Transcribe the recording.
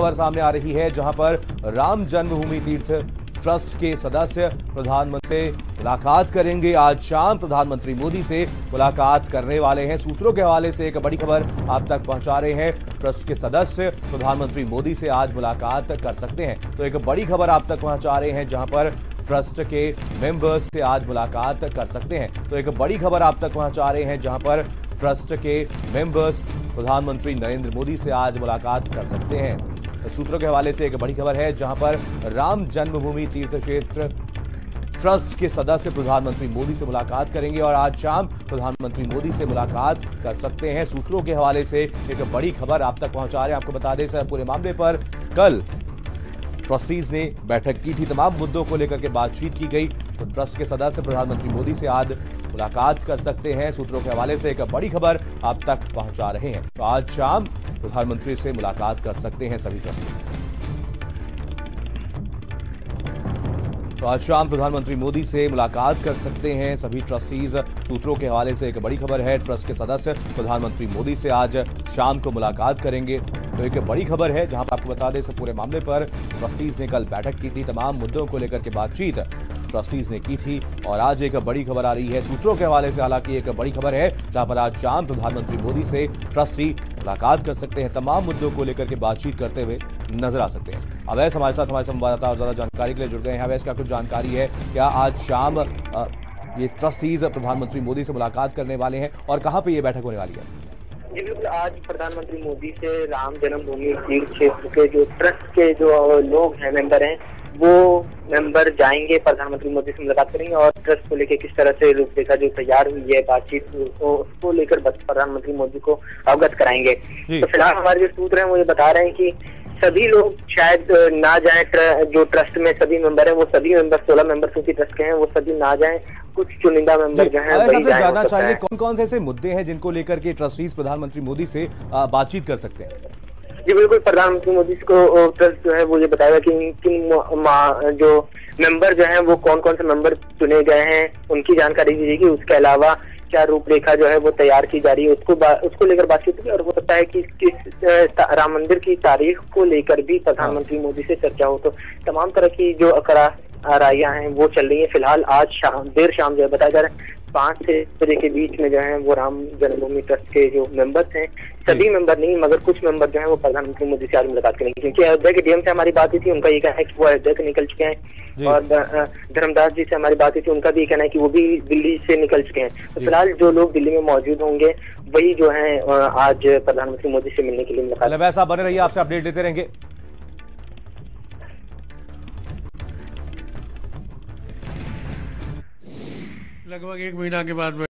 खबर सामने आ रही है, जहाँ पर राम जन्मभूमि तीर्थ ट्रस्ट के सदस्य प्रधानमंत्री से मुलाकात करेंगे। आज शाम प्रधानमंत्री मोदी से मुलाकात करने वाले हैं। सूत्रों के हवाले से एक बड़ी खबर आप तक पहुँचा रहे हैं। ट्रस्ट के सदस्य प्रधानमंत्री मोदी से आज मुलाकात कर सकते हैं। तो एक बड़ी खबर आप तक पहुँचा रहे हैं, जहाँ पर ट्रस्ट के मेंबर्स से आज मुलाकात कर सकते हैं। तो एक बड़ी खबर आप तक पहुँचा रहे हैं, जहाँ पर ट्रस्ट के मेंबर्स प्रधानमंत्री नरेंद्र मोदी से आज मुलाकात कर सकते हैं। सूत्रों के हवाले से एक बड़ी खबर है, जहाँ पर राम जन्मभूमि तीर्थ क्षेत्र ट्रस्ट के सदस्य प्रधानमंत्री मोदी से मुलाकात करेंगे और आज शाम प्रधानमंत्री मोदी से मुलाकात कर सकते हैं। सूत्रों के हवाले से एक बड़ी खबर आप तक पहुँचा रहे हैं। आपको बता दें, सर, पूरे मामले पर कल ट्रस्टीज ने बैठक की थी। तमाम मुद्दों को लेकर के बातचीत की गई। तो ट्रस्ट के सदस्य प्रधानमंत्री मोदी से आज मुलाकात कर सकते हैं। सूत्रों के हवाले से एक बड़ी खबर आप तक पहुँचा रहे हैं। तो आज शाम प्रधानमंत्री से मुलाकात कर सकते हैं सभी ट्रस्टी तो आज शाम प्रधानमंत्री मोदी से मुलाकात कर सकते हैं सभी ट्रस्टीज सूत्रों के हवाले से एक बड़ी खबर है ट्रस्ट के सदस्य प्रधानमंत्री मोदी से आज शाम को मुलाकात करेंगे। तो एक बड़ी खबर है, जहाँ पर आपको बता दें, इस पूरे मामले पर ट्रस्टीज ने कल बैठक की थी, तमाम मुद्दों को लेकर के बातचीत ट्रस्टीज ने की थी, और आज एक बड़ी खबर आ रही है। सूत्रों के हवाले से हालाँकि एक बड़ी खबर है, जहाँ पर आज शाम प्रधानमंत्री मोदी से ट्रस्टी मुलाकात कर सकते हैं, तमाम मुद्दों को लेकर के बातचीत करते हुए नज़र आ सकते हैं। अवैस हमारे साथ हमारे संवाददाता और ज़्यादा जानकारी के लिए जुड़ गए हैं। अवैस, क्या कुछ जानकारी है? क्या आज शाम ये ट्रस्टीज प्रधानमंत्री मोदी से मुलाकात करने वाले हैं और कहाँ पे ये बैठक होने वाली है? जी, बिल्कुल। आज प्रधानमंत्री मोदी से राम जन्मभूमि तीर्थ क्षेत्र के जो ट्रस्ट के जो लोग हैं, मेंबर हैं, वो मेंबर जाएँगे प्रधानमंत्री मोदी से मुलाकात करेंगे और ट्रस्ट को लेकर किस तरह से रूपरेखा जो तैयार हुई है बातचीत उसको लेकर प्रधानमंत्री मोदी को अवगत कराएँगे। तो फ़िलहाल हमारे जो सूत्र हैं वो ये बता रहे हैं कि सभी लोग शायद ना जाए ट्र, जो ट्रस्ट में सभी मेंबर हैं वो सभी मेंबर सोलह मेंबर क्योंकि ट्रस्ट के हैं वो सभी ना जाए कुछ चुनिंदा मेंबर जो है सबसे ज़्यादा चाहिए कौन कौन से ऐसे मुद्दे हैं जिनको लेकर के ट्रस्टीज प्रधानमंत्री मोदी से बातचीत कर सकते हैं? जी बिल्कुल प्रधानमंत्री मोदी को ट्रस्ट जो है वो ये बताएगा कि किन जो मेंबर जो है वो कौन कौन से मेंबर चुने गए हैं उनकी जानकारी दी जाएगी। उसके अलावा क्या रूपरेखा जो है वो तैयार की जा रही है उसको उसको लेकर बातचीत होगी और हो सकता है कि किस राम मंदिर की तारीख को लेकर भी प्रधानमंत्री हाँ। मोदी से चर्चा हो। तो तमाम तरह की जो अकड़ा राइया हैं वो चल रही है। फ़िलहाल आज शाम देर शाम जो है बताया जा रहा है। पाँच से बजे के बीच में जो है वो राम जन्मभूमि ट्रस्ट के जो मेंबर्स हैं सभी मेंबर नहीं मगर कुछ मेंबर जो है वो प्रधानमंत्री मोदी से आज मुलाकात करेंगे। क्योंकि अयोध्या के डीएम से हमारी बात हुई थी उनका ये कहना है कि वो अयोध्या से निकल चुके हैं। और धर्मदास जी से हमारी बात हुई थी उनका भी कहना है कि वो भी दिल्ली से निकल चुके हैं। तो फ़िलहाल जो लोग दिल्ली में मौजूद होंगे वही जो है आज प्रधानमंत्री मोदी से मिलने के लिए मुलाकात वैसा बने रहिए आपसे अपडेट देते रहेंगे। लगभग एक महीना के बाद